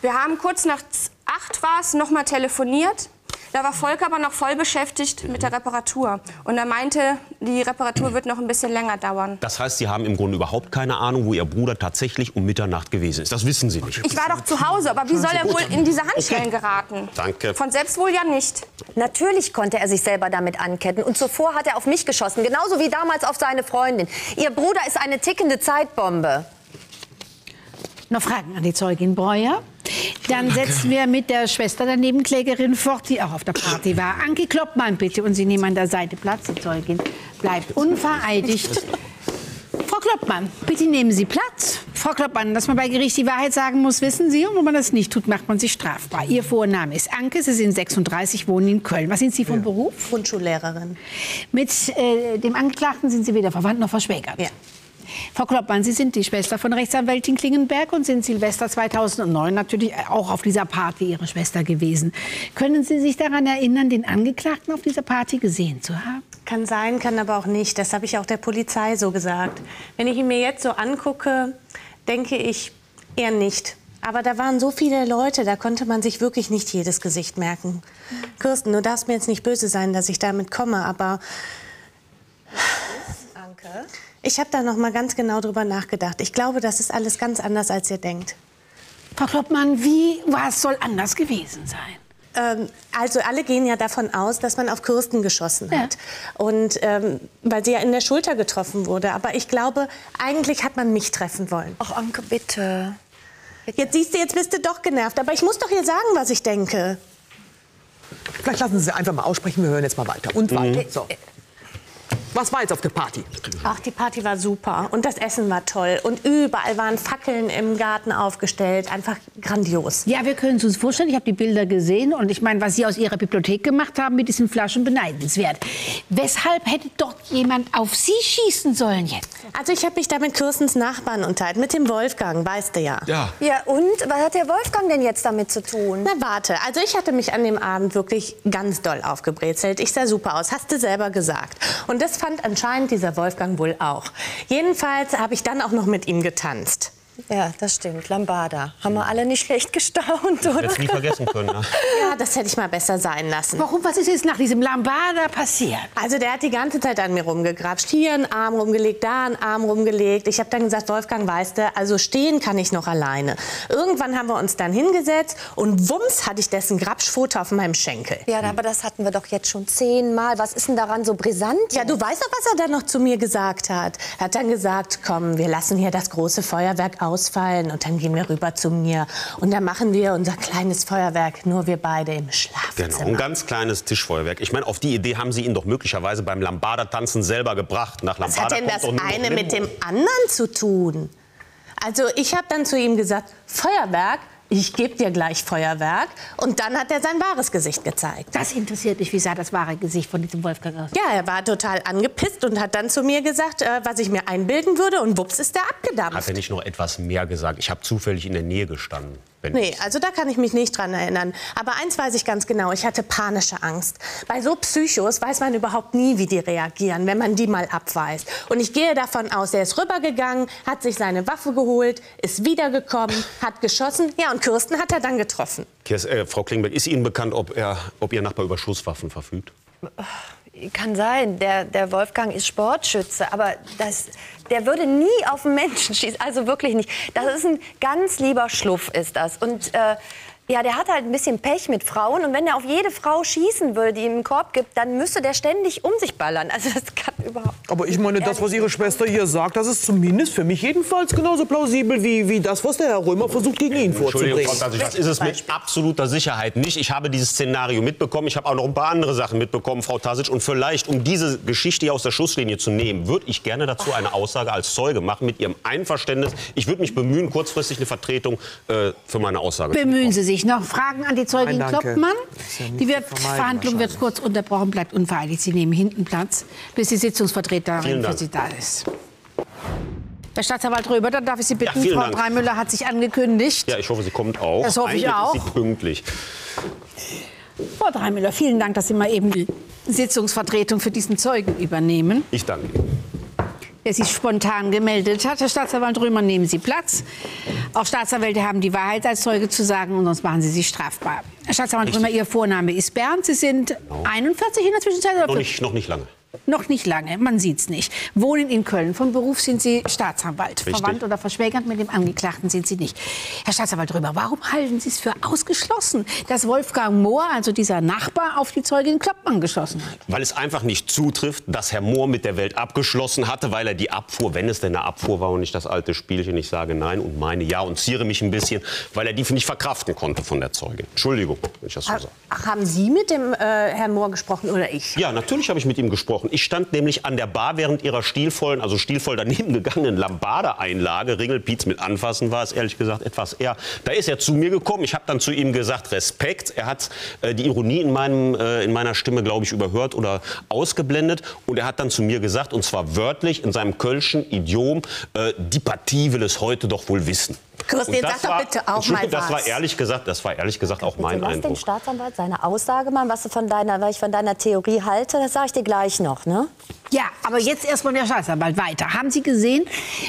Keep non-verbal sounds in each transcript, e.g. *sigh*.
Wir haben kurz nach acht war es nochmal telefoniert. Da war Volker aber noch voll beschäftigt mit der Reparatur. Und er meinte, die Reparatur wird noch ein bisschen länger dauern. Das heißt, Sie haben im Grunde überhaupt keine Ahnung, wo Ihr Bruder tatsächlich um Mitternacht gewesen ist. Das wissen Sie nicht. Ich war doch zu Hause, aber wie soll er wohl in diese Handschellen geraten? Danke. Von selbst wohl ja nicht. Natürlich konnte er sich selber damit anketten. Und zuvor hat er auf mich geschossen, genauso wie damals auf seine Freundin. Ihr Bruder ist eine tickende Zeitbombe. Noch Fragen an die Zeugin Breuer? Dann setzen wir mit der Schwester der Nebenklägerin fort, die auch auf der Party war. Anke Kloppmann, bitte. Und Sie nehmen an der Seite Platz. Die Zeugin bleibt unvereidigt. Frau Kloppmann, bitte nehmen Sie Platz. Frau Kloppmann, dass man bei Gericht die Wahrheit sagen muss, wissen Sie. Und wenn man das nicht tut, macht man sich strafbar. Ihr Vorname ist Anke, Sie sind 36, wohnen in Köln. Was sind Sie von Beruf? Grundschullehrerin. Mit äh, dem Angeklagten sind Sie weder verwandt noch verschwägert. Ja. Frau Kloppmann, Sie sind die Schwester von Rechtsanwältin Klingenberg und sind Silvester 2009 natürlich auch auf dieser Party Ihre Schwester gewesen. Können Sie sich daran erinnern, den Angeklagten auf dieser Party gesehen zu haben? Kann sein, kann aber auch nicht. Das habe ich auch der Polizei so gesagt. Wenn ich ihn mir jetzt so angucke, denke ich eher nicht. Aber da waren so viele Leute, da konnte man sich wirklich nicht jedes Gesicht merken. Kirsten, du darfst mir jetzt nicht böse sein, dass ich damit komme, aber Anke? Ich habe da noch mal ganz genau drüber nachgedacht. Ich glaube, das ist alles ganz anders, als ihr denkt. Frau Kloppmann, wie, was soll anders gewesen sein? Ähm, also alle gehen ja davon aus, dass man auf Kirsten geschossen Ja. hat. Und ähm, weil sie ja in der Schulter getroffen wurde. Aber ich glaube, eigentlich hat man mich treffen wollen. Ach, Anke, bitte. Jetzt siehst du, jetzt bist du doch genervt. Aber ich muss doch hier sagen, was ich denke. Vielleicht lassen Sie sie einfach mal aussprechen, wir hören jetzt mal weiter. Und weiter. So. Was war jetzt auf der Party? Ach, die Party war super und das Essen war toll und überall waren Fackeln im Garten aufgestellt, einfach grandios. Ja, wir können es uns vorstellen. Ich habe die Bilder gesehen und ich meine, was Sie aus Ihrer Bibliothek gemacht haben mit diesen Flaschen, beneidenswert. Weshalb hätte dort jemand auf Sie schießen sollen jetzt? Also ich habe mich da mit Kirstens Nachbarn unterhalten, mit dem Wolfgang, weißt du ja. Ja. Ja, und? Was hat der Wolfgang denn jetzt damit zu tun? Na warte, also ich hatte mich an dem Abend wirklich ganz doll aufgebrezelt. Ich sah super aus, hast du selber gesagt. Und das fand anscheinend dieser Wolfgang wohl auch. Jedenfalls habe ich dann auch noch mit ihm getanzt. Ja, das stimmt. Lambada. Haben wir alle nicht schlecht gestaunt, oder? Hätte es nie vergessen können. Ne? Ja, das hätte ich mal besser sein lassen. Warum? Was ist jetzt nach diesem Lambada passiert? Also der hat die ganze Zeit an mir rumgegrapscht. Hier einen Arm rumgelegt, da einen Arm rumgelegt. Ich habe dann gesagt, Wolfgang, weißt du, also stehen kann ich noch alleine. Irgendwann haben wir uns dann hingesetzt und wumms hatte ich dessen Grapschfoto auf meinem Schenkel. Ja, aber das hatten wir doch jetzt schon zehnmal. Was ist denn daran so brisant? Ja, du weißt doch, was er dann noch zu mir gesagt hat. Er hat dann gesagt, komm, wir lassen hier das große Feuerwerk ausfallen und dann gehen wir rüber zu mir. Und dann machen wir unser kleines Feuerwerk, nur wir beide im Schlafzimmer. Genau, ein ganz kleines Tischfeuerwerk. Ich meine, auf die Idee haben Sie ihn doch möglicherweise beim Lambada-Tanzen selber gebracht. Nach Was Lambada hat denn das eine mit dem anderen zu tun? Also ich habe dann zu ihm gesagt, Feuerwerk, ich gebe dir gleich Feuerwerk. Und dann hat er sein wahres Gesicht gezeigt. Das interessiert mich. Wie sah das wahre Gesicht von diesem Wolfgang aus? Ja, er war total angepisst und hat dann zu mir gesagt, äh, was ich mir einbilden würde. Und wups ist er abgedampft. Hat er nicht noch etwas mehr gesagt? Ich habe zufällig in der Nähe gestanden. Wenn Nee, also da kann ich mich nicht dran erinnern. Aber eins weiß ich ganz genau, ich hatte panische Angst. Bei so Psychos weiß man überhaupt nie, wie die reagieren, wenn man die mal abweist. Und ich gehe davon aus, er ist rübergegangen, hat sich seine Waffe geholt, ist wiedergekommen, hat geschossen. Ja, und Kirsten hat er dann getroffen. Kirs, äh, Frau Klingbeck, ist Ihnen bekannt, ob, er, ob Ihr Nachbar über Schusswaffen verfügt? Kann sein, der, der Wolfgang ist Sportschütze, aber das, der würde nie auf einen Menschen schießen, also wirklich nicht. Das ist ein ganz lieber Schluff, ist das. Und äh, ja, der hat halt ein bisschen Pech mit Frauen und wenn er auf jede Frau schießen würde, die ihm einen Korb gibt, dann müsste der ständig um sich ballern. Also das kann überhaupt. Aber ich meine, das, was Ihre Schwester hier sagt, das ist zumindest für mich jedenfalls genauso plausibel wie, wie das, was der Herr Römer versucht, gegen ihn Entschuldigung, vorzubringen. Frau Tasic, das ist es mit absoluter Sicherheit nicht. Ich habe dieses Szenario mitbekommen. Ich habe auch noch ein paar andere Sachen mitbekommen, Frau Tasic. Und vielleicht, um diese Geschichte hier aus der Schusslinie zu nehmen, würde ich gerne dazu eine Aussage als Zeuge machen mit Ihrem Einverständnis. Ich würde mich bemühen, kurzfristig eine Vertretung äh, für meine Aussage zu Bemühen Sie sich. Noch Fragen an die Zeugin Nein. Kloppmann? Ja nicht Die wird, Verhandlung wird kurz unterbrochen, bleibt unvereidigt. Sie nehmen hinten Platz, bis die Sitzungsvertreterin für. Sie da ist. Herr Staatsanwalt Röber, dann darf ich Sie bitten, Ja, Frau Dank. Dreimüller hat sich angekündigt. Ja, ich hoffe, sie kommt auch. Das hoffe ich Eigentlich auch. Ist sie pünktlich. Frau Dreimüller, vielen Dank, dass Sie mal eben die Sitzungsvertretung für diesen Zeugen übernehmen. Ich danke Ihnen. Der sich spontan gemeldet hat. Herr Staatsanwalt Römer, nehmen Sie Platz. Auch Staatsanwälte haben die Wahrheit als Zeuge zu sagen und sonst machen sie sich strafbar. Herr Staatsanwalt Römer, Ihr Vorname ist Bernd. Sie sind 41 in der Zwischenzeit? Oder Noch nicht, noch nicht lange. Noch nicht lange, man sieht's nicht. Wohnen in Köln. Von Beruf sind Sie Staatsanwalt. Richtig. Verwandt oder verschwägert mit dem Angeklagten sind Sie nicht. Herr Staatsanwalt Römer, warum halten Sie es für ausgeschlossen, dass Wolfgang Mohr, also dieser Nachbar, auf die Zeugin Kloppmann geschossen hat? Weil es einfach nicht zutrifft, dass Herr Mohr mit der Welt abgeschlossen hatte, weil er die Abfuhr, wenn es denn eine Abfuhr war und nicht das alte Spielchen, ich sage nein und meine ja und ziere mich ein bisschen, weil er die nicht verkraften konnte von der Zeugin. Entschuldigung, wenn ich das so sage. Ach, haben Sie mit dem äh, Herrn Mohr gesprochen oder ich? Ja, natürlich habe ich mit ihm gesprochen. Ich stand nämlich an der Bar während ihrer stilvollen, also stilvoll daneben gegangenen Lambada-Einlage. Ringelpiez mit Anfassen war es ehrlich gesagt etwas eher. Da ist er zu mir gekommen. Ich habe dann zu ihm gesagt, Respekt. Er hat äh, die Ironie in, meinem, äh, in meiner Stimme, glaube ich, überhört oder ausgeblendet. Und er hat dann zu mir gesagt, und zwar wörtlich in seinem kölschen Idiom, äh, die Partie will es heute doch wohl wissen. Das sag doch war- bitte auch mal Das war ehrlich gesagt, das war ehrlich gesagt auch mein Lass den Eindruck. Staatsanwalt seine Aussage machen, was, du von deiner, was ich von deiner Theorie halte, das sage ich dir gleich noch. Ne? Ja, aber jetzt erstmal der Staatsanwalt weiter. Haben Sie gesehen,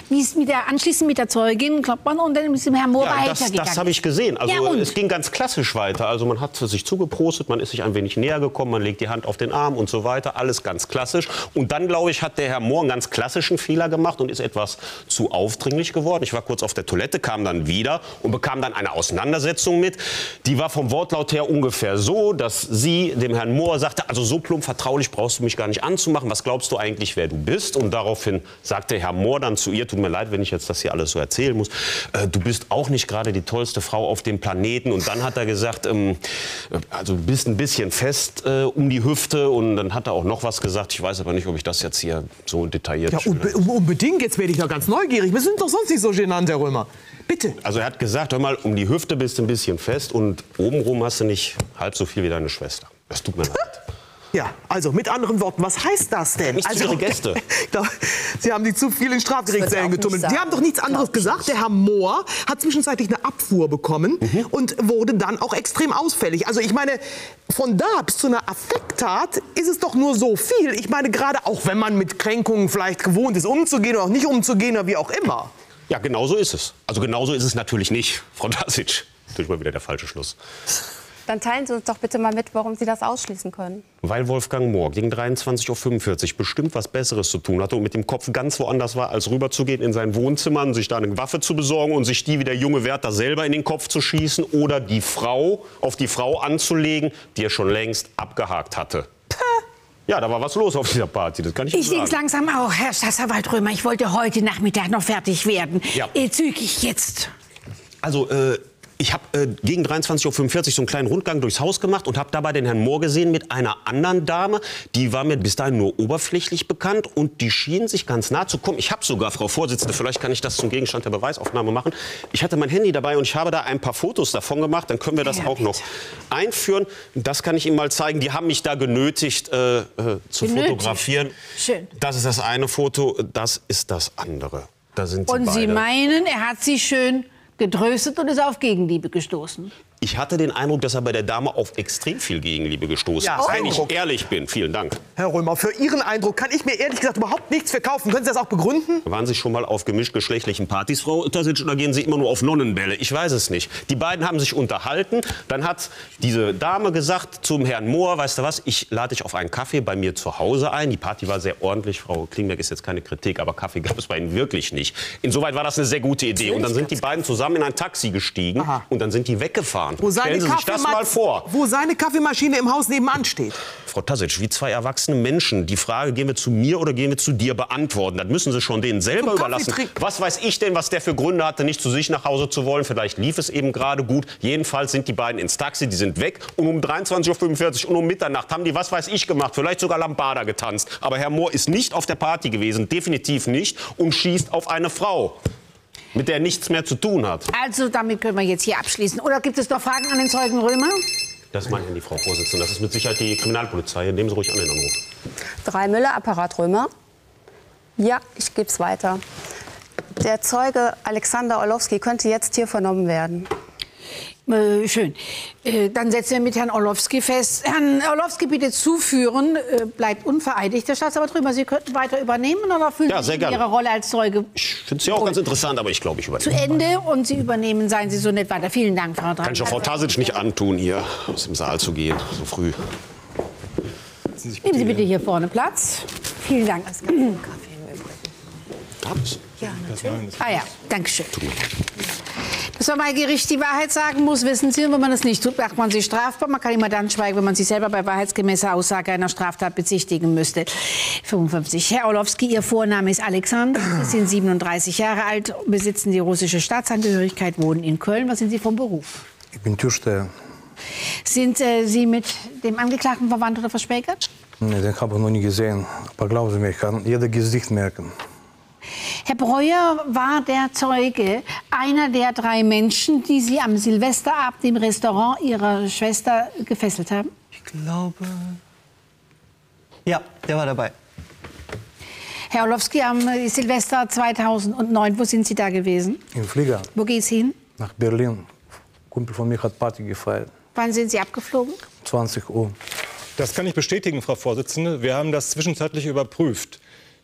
wie es mit der, anschließend mit der Zeugin Kloppmann und dann mit dem Herrn Mohr Ja, das, das habe ich gesehen. Also Ja, es ging ganz klassisch weiter. Also man hat sich zugeprostet, man ist sich ein wenig näher gekommen, man legt die Hand auf den Arm und so weiter. Alles ganz klassisch. Und dann, glaube ich, hat der Herr Mohr einen ganz klassischen Fehler gemacht und ist etwas zu aufdringlich geworden. Ich war kurz auf der Toilette, kam dann wieder und bekam dann eine Auseinandersetzung mit. Die war vom Wortlaut her ungefähr so, dass sie dem Herrn Mohr sagte, also so plump vertraulich brauchst du mich gar nicht anzumachen. Was glaubst du eigentlich, wer du bist? Und daraufhin sagte Herr Mohr dann zu ihr, tut mir leid, wenn ich jetzt das hier alles so erzählen muss, äh, du bist auch nicht gerade die tollste Frau auf dem Planeten. Und dann hat er gesagt, ähm, äh, also du bist ein bisschen fest äh, um die Hüfte. Und dann hat er auch noch was gesagt. Ich weiß aber nicht, ob ich das jetzt hier so detailliert Ja, unbe unbedingt. Jetzt werde ich ja ganz neugierig. Wir sind doch sonst nicht so genannt, Herr Römer. Bitte. Also er hat gesagt, hör mal, um die Hüfte bist du ein bisschen fest und obenrum hast du nicht halb so viel wie deine Schwester. Das tut mir leid. *laughs* Ja, also mit anderen Worten, was heißt das denn? Nicht zu also, Ihre Gäste. *laughs* Sie haben sich zu viel in Strafgerichtssälen getummelt. Sie haben doch nichts anderes gesagt. Der Herr Mohr hat zwischenzeitlich eine Abfuhr bekommen Mhm. und wurde dann auch extrem ausfällig. Also ich meine, von da bis zu einer Affekttat ist es doch nur so viel. Ich meine, gerade auch wenn man mit Kränkungen vielleicht gewohnt ist, umzugehen oder auch nicht umzugehen oder wie auch immer. Ja, genau so ist es. Also genau so ist es natürlich nicht, Frau Dasic. Natürlich mal wieder der falsche Schluss. Dann teilen Sie uns doch bitte mal mit, warum Sie das ausschließen können. Weil Wolfgang Mohr gegen 23.45 Uhr bestimmt was Besseres zu tun hatte und mit dem Kopf ganz woanders war, als rüberzugehen in sein Wohnzimmer und sich da eine Waffe zu besorgen und sich die wie der junge Wärter selber in den Kopf zu schießen oder die Frau auf die Frau anzulegen, die er schon längst abgehakt hatte. Ja, da war was los auf dieser Party, das kann ich, Ich sagen. langsam auch, Herr Staatsanwalt Römer, ich wollte heute Nachmittag noch fertig werden. Ja. Äh, zügig jetzt. Also, äh, ich habe äh, gegen 23.45 Uhr so einen kleinen Rundgang durchs Haus gemacht und habe dabei den Herrn Mohr gesehen mit einer anderen Dame. Die war mir bis dahin nur oberflächlich bekannt und die schien sich ganz nah zu kommen. Ich habe sogar, Frau Vorsitzende, vielleicht kann ich das zum Gegenstand der Beweisaufnahme machen. Ich hatte mein Handy dabei und ich habe da ein paar Fotos davon gemacht. Dann können wir das Ja, auch noch einführen. Das kann ich Ihnen mal zeigen. Die haben mich da genötigt äh, äh, zu Genötigt? fotografieren. Schön. Das ist das eine Foto, das ist das andere. Da sind die Und Sie beide. meinen, er hat Sie schön getröstet und ist auf Gegenliebe gestoßen? Ich hatte den Eindruck, dass er bei der Dame auf extrem viel Gegenliebe gestoßen Ja, ist. Wenn ich Eindruck. ehrlich bin. Vielen Dank. Herr Römer, für Ihren Eindruck kann ich mir ehrlich gesagt überhaupt nichts verkaufen. Können Sie das auch begründen? Waren Sie schon mal auf gemischt-geschlechtlichen Partys, Frau Tasic, oder gehen Sie immer nur auf Nonnenbälle? Ich weiß es nicht. Die beiden haben sich unterhalten. Dann hat diese Dame gesagt zum Herrn Mohr, weißt du was, ich lade dich auf einen Kaffee bei mir zu Hause ein. Die Party war sehr ordentlich. Frau Klingberg ist jetzt keine Kritik, aber Kaffee gab es bei Ihnen wirklich nicht. Insoweit war das eine sehr gute Idee. Und dann sind die beiden zusammen in ein Taxi gestiegen Aha. und dann sind die weggefahren. Wo seine, Stellen Sie sich das mal vor. wo seine Kaffeemaschine im Haus nebenan steht. Frau Tasic, wie zwei erwachsene Menschen die Frage, gehen wir zu mir oder gehen wir zu dir, beantworten. Das müssen Sie schon denen selber überlassen. Was weiß ich denn, was der für Gründe hatte, nicht zu sich nach Hause zu wollen? Vielleicht lief es eben gerade gut. Jedenfalls sind die beiden ins Taxi, die sind weg. Und um 23.45 Uhr und um Mitternacht haben die, was weiß ich, gemacht. Vielleicht sogar Lambada getanzt. Aber Herr Mohr ist nicht auf der Party gewesen, definitiv nicht. Und schießt auf eine Frau, mit der er nichts mehr zu tun hat. Also damit können wir jetzt hier abschließen. Oder gibt es noch Fragen an den Zeugen Römer? Das ist mein Handy, Frau Vorsitzende. Das ist mit Sicherheit die Kriminalpolizei. Nehmen Sie ruhig an den Anruf. Drei Müller, Apparat Römer. Ja, ich gebe es weiter. Der Zeuge Alexander Orlowski könnte jetzt hier vernommen werden. Äh, schön. Äh, dann setzen wir mit Herrn Orlowski fest. Herrn Orlowski bitte zuführen, äh, bleibt unvereidigt. Herr Staatsanwalt Römer, Sie könnten weiter übernehmen oder fühlen Ja, Sie. Ihrer Rolle als Zeuge Ich finde es ja auch ganz interessant, aber ich glaube, ich zu übernehme. Ende und Sie übernehmen, seien Sie so nett weiter. Vielen Dank, Frau Dran. Kann ich auch Frau Tasic nicht antun, hier aus dem Saal zu gehen, so früh. Nehmen Sie bitte hier vorne Platz. Vielen Dank. Hab's. Ah ja, danke schön. Dass man bei Gericht die Wahrheit sagen muss, wissen Sie. Und wenn man das nicht tut, macht man sich strafbar. Man kann immer dann schweigen, wenn man sich selber bei wahrheitsgemäßer Aussage einer Straftat bezichtigen müsste. 55. Herr Orlowski, Ihr Vorname ist Alexander. Sie sind 37 Jahre alt, besitzen die russische Staatsangehörigkeit, wohnen in Köln. Was sind Sie vom Beruf? Ich bin Türsteher. Sind äh, Sie mit dem Angeklagten verwandt oder versprägert? Nee, den habe ich noch nie gesehen. Aber glauben Sie mir, ich kann jeder Gesicht merken. Herr Breuer war der Zeuge einer der drei Menschen, die Sie am Silvesterabend im Restaurant Ihrer Schwester gefesselt haben. Ich glaube. Ja, der war dabei. Herr Orlowski, am Silvester 2009, wo sind Sie da gewesen? Im Flieger Wo geht's hin? nach Berlin. Kumpel von mir hat Party gefeiert. Wann sind Sie abgeflogen? 20 Uhr. Das kann ich bestätigen, Frau Vorsitzende. Wir haben das zwischenzeitlich überprüft.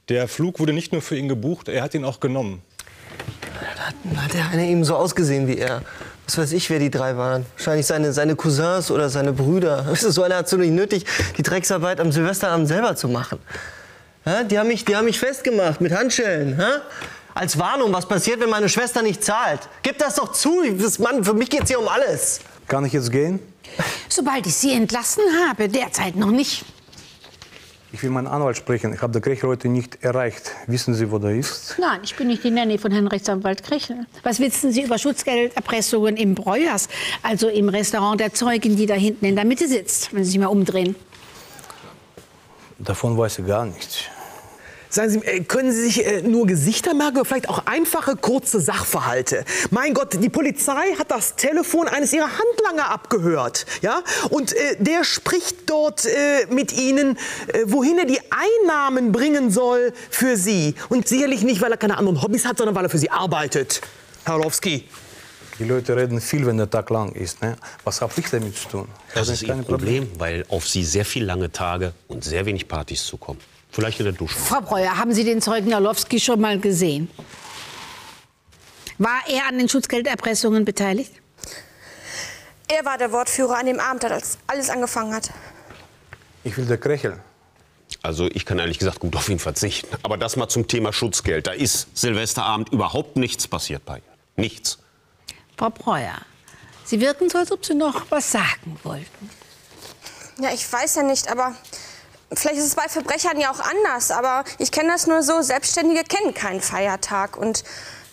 Der Flug wurde nicht nur für ihn gebucht, er hat ihn auch genommen. Hat der eine eben so ausgesehen wie er? Was weiß ich, wer die drei waren. Wahrscheinlich seine, seine Cousins oder seine Brüder. *laughs* So einer hat so nicht nötig, die Drecksarbeit am Silvesterabend selber zu machen. Ja, die, haben mich, die haben mich festgemacht mit Handschellen. Ja? Als Warnung, was passiert, wenn meine Schwester nicht zahlt. Gib das doch zu. Das, Mann, für mich geht's hier um alles. Kann ich jetzt gehen? Sobald ich Sie entlassen habe, derzeit noch nicht. Ich will meinen Anwalt sprechen. Ich habe den Krechel heute nicht erreicht. Wissen Sie, wo der ist? Nein, ich bin nicht die Nanny von Herrn Rechtsanwalt Krechel. Was wissen Sie über Schutzgelderpressungen im Breuers, also im Restaurant der Zeugin, die da hinten in der Mitte sitzt, wenn Sie sich mal umdrehen? Davon weiß ich gar nichts. Sagen Sie, äh, können Sie sich äh, nur Gesichter merken oder vielleicht auch einfache, kurze Sachverhalte? Mein Gott, die Polizei hat das Telefon eines ihrer Handlanger abgehört. Ja? Und äh, der spricht dort äh, mit Ihnen, äh, wohin er die Einnahmen bringen soll für Sie. Und sicherlich nicht, weil er keine anderen Hobbys hat, sondern weil er für Sie arbeitet. Herr Orlowski. Die Leute reden viel, wenn der Tag lang ist. Ne? Was habe ich damit zu tun? Das habe ist Ihr keine Problem, weil auf Sie sehr viel lange Tage und sehr wenig Partys zukommen. Vielleicht in der Dusche. Frau Breuer, haben Sie den Zeugen Orlowski schon mal gesehen? War er an den Schutzgelderpressungen beteiligt? Er war der Wortführer an dem Abend, als alles angefangen hat. Ich will der Krechel. Also ich kann ehrlich gesagt gut auf ihn verzichten. Aber das mal zum Thema Schutzgeld. Da ist Silvesterabend überhaupt nichts passiert bei Ihnen. Nichts. Frau Breuer, Sie wirken so, als ob Sie noch was sagen wollten. Ja, ich weiß ja nicht, aber vielleicht ist es bei Verbrechern ja auch anders. Aber ich kenne das nur so, Selbstständige kennen keinen Feiertag. Und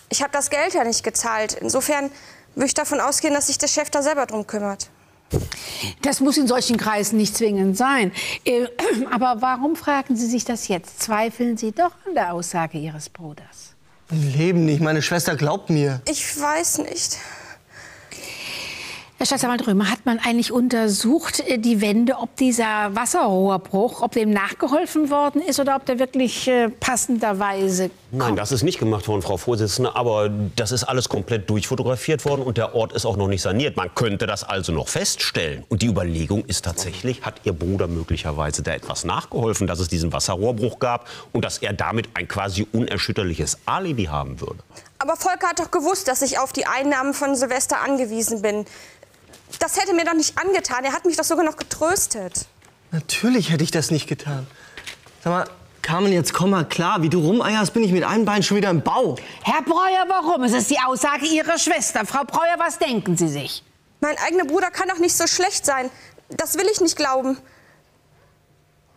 ich habe das Geld ja nicht gezahlt. Insofern würde ich davon ausgehen, dass sich der Chef da selber drum kümmert. Das muss in solchen Kreisen nicht zwingend sein. Äh, *clears throat* Aber warum fragen Sie sich das jetzt? Zweifeln Sie doch an der Aussage Ihres Bruders? Im Leben nicht. Meine Schwester glaubt mir. Ich weiß nicht. Herr Staatsanwalt Römer, hat man eigentlich untersucht, äh, die Wende, ob dieser Wasserrohrbruch, ob dem nachgeholfen worden ist oder ob der wirklich äh, passenderweise Nein, das ist nicht gemacht worden, Frau Vorsitzende. Aber das ist alles komplett durchfotografiert worden und der Ort ist auch noch nicht saniert. Man könnte das also noch feststellen. Und die Überlegung ist tatsächlich, hat Ihr Bruder möglicherweise da etwas nachgeholfen, dass es diesen Wasserrohrbruch gab und dass er damit ein quasi unerschütterliches Alibi haben würde. Aber Volker hat doch gewusst, dass ich auf die Einnahmen von Silvester angewiesen bin. Das hätte mir doch nicht angetan. Er hat mich doch sogar noch getröstet. Natürlich hätte ich das nicht getan. Sag mal, Carmen, jetzt komm mal klar. Wie du rumeierst, bin ich mit einem Bein schon wieder im Bau. Herr Breuer, warum? Es ist die Aussage Ihrer Schwester. Frau Breuer, was denken Sie sich? Mein eigener Bruder kann doch nicht so schlecht sein. Das will ich nicht glauben.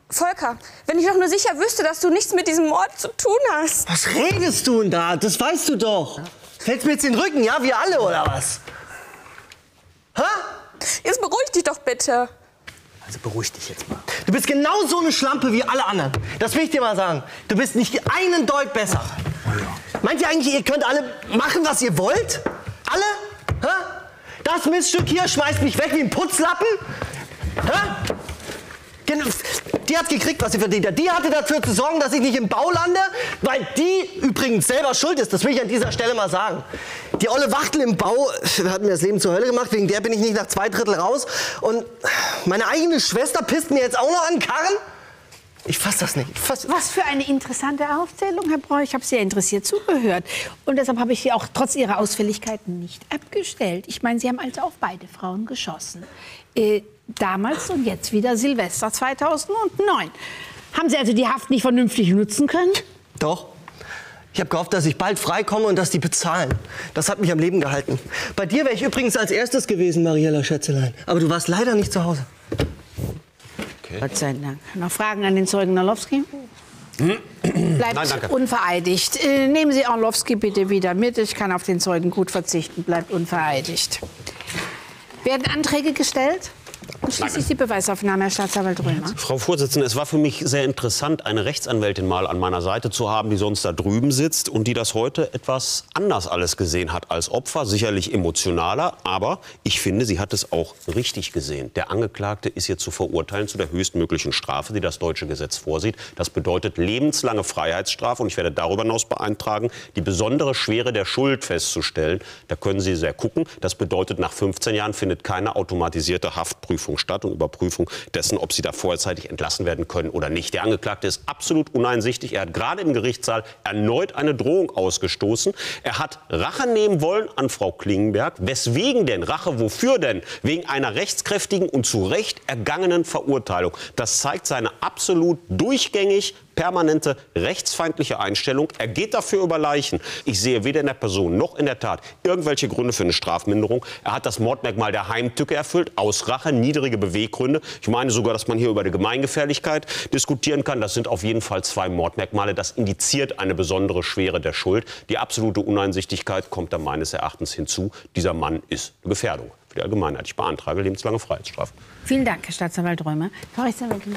Volker, wenn ich doch nur sicher wüsste, dass du nichts mit diesem Mord zu tun hast. Was redest du denn da? Das weißt du doch. Fällst mir jetzt den Rücken, ja? Wir alle, oder was? Hä? Jetzt beruhig dich doch bitte. Also beruhig dich jetzt mal. Du bist genau so eine Schlampe wie alle anderen. Das will ich dir mal sagen. Du bist nicht einen Deut besser. Meint ihr eigentlich, ihr könnt alle machen, was ihr wollt? Alle? Hä? Das Miststück hier schmeißt mich weg wie ein Putzlappen? Hä? Genau, Die hat gekriegt, was sie verdient hat. Die hatte dafür zu sorgen, dass ich nicht im Bau lande, weil die übrigens selber schuld ist. Das will ich an dieser Stelle mal sagen. Die olle Wachtel im Bau hat mir das Leben zur Hölle gemacht. Wegen der bin ich nicht nach zwei Drittel raus. Und meine eigene Schwester pisst mir jetzt auch noch an Karren? Ich fass das nicht. Ich fass Was für eine interessante Aufzählung, Herr Breuer. Ich habe sehr interessiert zugehört. Und deshalb habe ich Sie auch trotz Ihrer Ausfälligkeiten nicht abgestellt. Ich meine, Sie haben also auf beide Frauen geschossen. Äh, damals und jetzt wieder Silvester 2009. Haben Sie also die Haft nicht vernünftig nutzen können? Doch. Ich habe gehofft, dass ich bald freikomme und dass die bezahlen. Das hat mich am Leben gehalten. Bei dir wäre ich übrigens als erstes gewesen, Mariella Schätzelein. Aber du warst leider nicht zu Hause. Gott sei Dank. Noch Fragen an den Zeugen Orlowski? Bleibt Nein, unvereidigt. Äh, nehmen Sie Orlowski bitte wieder mit. Ich kann auf den Zeugen gut verzichten. Bleibt unvereidigt. Werden Anträge gestellt? Und schließlich die Beweisaufnahme, Herr Staatsanwalt Römer. Frau Vorsitzende, es war für mich sehr interessant, eine Rechtsanwältin mal an meiner Seite zu haben, die sonst da drüben sitzt und die das heute etwas anders alles gesehen hat als Opfer. Sicherlich emotionaler, aber ich finde, sie hat es auch richtig gesehen. Der Angeklagte ist hier zu verurteilen zu der höchstmöglichen Strafe, die das deutsche Gesetz vorsieht. Das bedeutet lebenslange Freiheitsstrafe und ich werde darüber hinaus beantragen, die besondere Schwere der Schuld festzustellen. Da können Sie sehr gucken. Das bedeutet, nach 15 Jahren findet keine automatisierte Haftprüfung statt und Überprüfung dessen, ob Sie da vorzeitig entlassen werden können oder nicht. Der Angeklagte ist absolut uneinsichtig. Er hat gerade im Gerichtssaal erneut eine Drohung ausgestoßen. Er hat Rache nehmen wollen an Frau Klingenberg. Weswegen denn? Rache wofür denn? Wegen einer rechtskräftigen und zu Recht ergangenen Verurteilung. Das zeigt seine absolut durchgängig permanente rechtsfeindliche Einstellung. Er geht dafür über Leichen. Ich sehe weder in der Person noch in der Tat irgendwelche Gründe für eine Strafminderung. Er hat das Mordmerkmal der Heimtücke erfüllt, aus Rache, niedrige Beweggründe. Ich meine sogar, dass man hier über die Gemeingefährlichkeit diskutieren kann. Das sind auf jeden Fall zwei Mordmerkmale. Das indiziert eine besondere Schwere der Schuld. Die absolute Uneinsichtigkeit kommt da meines Erachtens hinzu. Dieser Mann ist eine Gefährdung die Allgemeinheit. Ich beantrage lebenslange Freiheitsstrafe. Vielen Dank, Herr Staatsanwalt Römer. Frau Rechtsanwältin.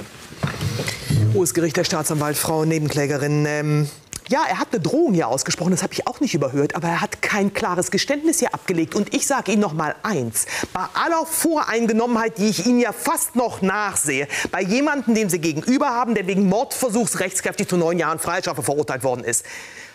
Hohes Gericht, der Staatsanwalt, Frau Nebenklägerin. Ähm, ja, er hat eine Drohung hier ausgesprochen, das habe ich auch nicht überhört, aber er hat kein klares Geständnis hier abgelegt. Und ich sage Ihnen noch mal eins, bei aller Voreingenommenheit, die ich Ihnen ja fast noch nachsehe, bei jemandem, dem Sie gegenüber haben, der wegen Mordversuchs rechtskräftig zu neun Jahren Freiheitsstrafe verurteilt worden ist,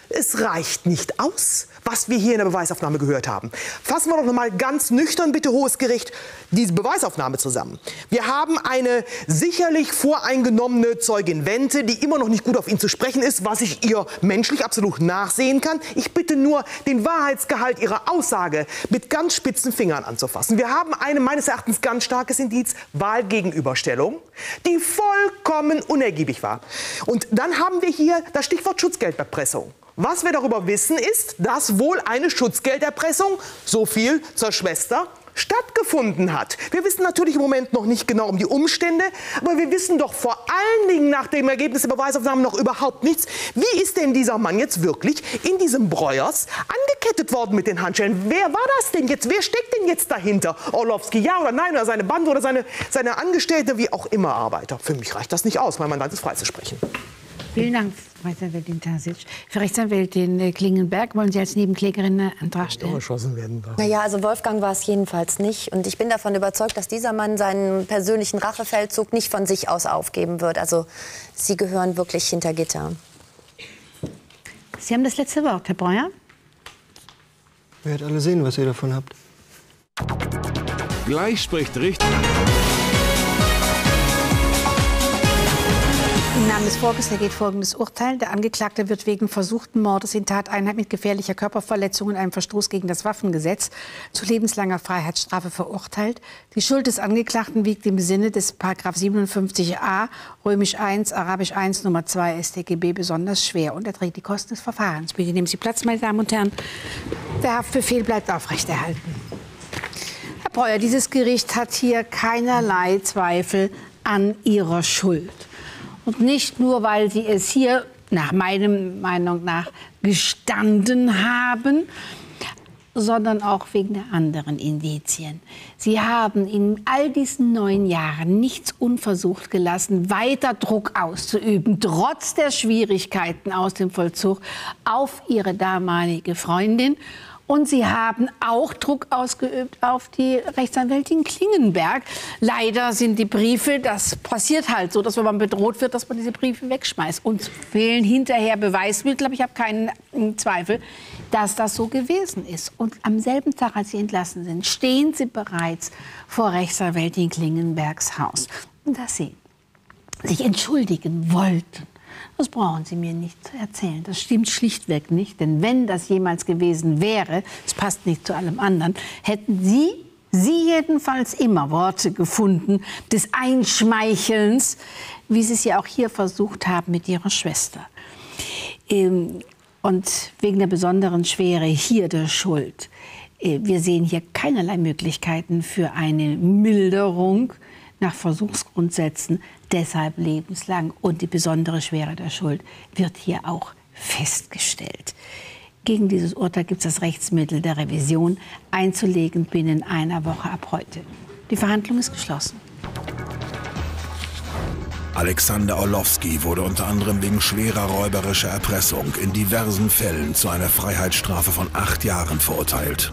es reicht nicht aus, was wir hier in der Beweisaufnahme gehört haben. Fassen wir doch noch mal ganz nüchtern, bitte, Hohes Gericht, diese Beweisaufnahme zusammen. Wir haben eine sicherlich voreingenommene Zeugin Wente, die immer noch nicht gut auf ihn zu sprechen ist, was ich ihr menschlich absolut nachsehen kann. Ich bitte nur, den Wahrheitsgehalt ihrer Aussage mit ganz spitzen Fingern anzufassen. Wir haben eine meines Erachtens ganz starkes Indiz, Wahlgegenüberstellung, die vollkommen unergiebig war. Und dann haben wir hier das Stichwort Schutzgelderpressung. Was wir darüber wissen, ist, dass wohl eine Schutzgelderpressung, so viel zur Schwester, stattgefunden hat. Wir wissen natürlich im Moment noch nicht genau um die Umstände, aber wir wissen doch vor allen Dingen nach dem Ergebnis der Beweisaufnahme noch überhaupt nichts. Wie ist denn dieser Mann jetzt wirklich in diesem Breuers angekettet worden mit den Handschellen? Wer war das denn jetzt? Wer steckt denn jetzt dahinter? Orlowski, ja oder nein? Oder seine Bande oder seine, seine Angestellte, wie auch immer Arbeiter? Für mich reicht das nicht aus, mein Mandant ist freizusprechen. Vielen Dank, Frau Rechtsanwältin Tasic. Für Rechtsanwältin äh, Klingenberg wollen Sie als Nebenklägerin einen Antrag stellen? Erschossen werden darf. Naja, also Wolfgang war es jedenfalls nicht. Und ich bin davon überzeugt, dass dieser Mann seinen persönlichen Rachefeldzug nicht von sich aus aufgeben wird. Also Sie gehören wirklich hinter Gitter. Sie haben das letzte Wort, Herr Breuer. Ihr werdet alle sehen, was ihr davon habt. Gleich spricht Richter. Im Namen des Volkes ergeht folgendes Urteil. Der Angeklagte wird wegen versuchten Mordes in Tateinheit mit gefährlicher Körperverletzung und einem Verstoß gegen das Waffengesetz zu lebenslanger Freiheitsstrafe verurteilt. Die Schuld des Angeklagten wiegt im Sinne des 57a römisch 1 arabisch 1 Nummer 2 StGB besonders schwer und er trägt die Kosten des Verfahrens. Bitte nehmen Sie Platz, meine Damen und Herren. Der Haftbefehl bleibt aufrechterhalten. Herr Breuer, dieses Gericht hat hier keinerlei Zweifel an Ihrer Schuld. Und nicht nur, weil Sie es hier nach meiner Meinung nach gestanden haben, sondern auch wegen der anderen Indizien. Sie haben in all diesen neun Jahren nichts unversucht gelassen, weiter Druck auszuüben, trotz der Schwierigkeiten aus dem Vollzug auf ihre damalige Freundin. Und sie haben auch Druck ausgeübt auf die Rechtsanwältin Klingenberg. Leider sind die Briefe, das passiert halt so, dass wenn man bedroht wird, dass man diese Briefe wegschmeißt. Und fehlen hinterher Beweismittel, aber ich habe keinen äh, Zweifel, dass das so gewesen ist. Und am selben Tag, als sie entlassen sind, stehen sie bereits vor Rechtsanwältin Klingenbergs Haus. Und dass sie sich entschuldigen wollten. Das brauchen Sie mir nicht zu erzählen. Das stimmt schlichtweg nicht. Denn wenn das jemals gewesen wäre, es passt nicht zu allem anderen, hätten Sie, Sie jedenfalls immer Worte gefunden des Einschmeichelns, wie Sie es ja auch hier versucht haben mit Ihrer Schwester. Ähm, Und wegen der besonderen Schwere hier der Schuld. äh, Wir sehen hier keinerlei Möglichkeiten für eine Milderung nach Versuchsgrundsätzen, deshalb lebenslang. Und die besondere Schwere der Schuld wird hier auch festgestellt. Gegen dieses Urteil gibt es das Rechtsmittel der Revision einzulegen binnen einer Woche ab heute. Die Verhandlung ist geschlossen. Alexander Orlowski wurde unter anderem wegen schwerer räuberischer Erpressung in diversen Fällen zu einer Freiheitsstrafe von acht Jahren verurteilt.